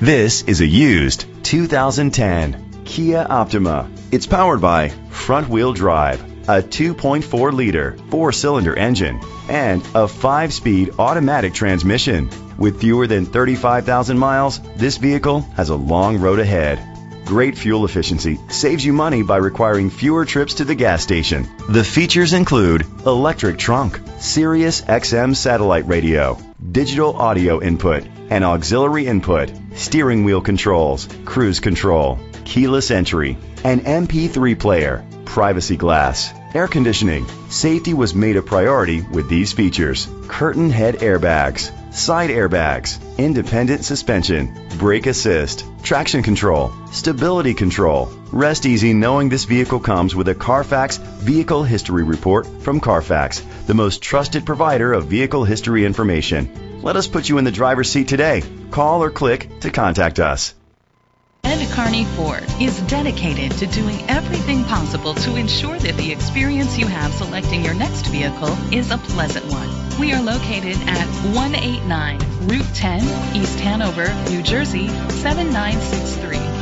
This is a used 2010 Kia Optima. It's powered by front wheel drive, a 2.4 liter four cylinder engine, and a five speed automatic transmission. With fewer than 35,000 miles, this vehicle has a long road ahead. Great fuel efficiency saves you money by requiring fewer trips to the gas station. The features include electric trunk, Sirius XM satellite radio, digital audio input, and auxiliary input, steering wheel controls, cruise control, keyless entry, an MP3 player, privacy glass, air conditioning. Safety was made a priority with these features. Curtain head airbags, side airbags, independent suspension, brake assist, traction control, stability control. Rest easy knowing this vehicle comes with a Carfax Vehicle History Report from Carfax, the most trusted provider of vehicle history information. Let us put you in the driver's seat today. Call or click to contact us. Ed Carney Ford is dedicated to doing everything possible to ensure that the experience you have selecting your next vehicle is a pleasant one. We are located at 189 Route 10, East Hanover, New Jersey 7963.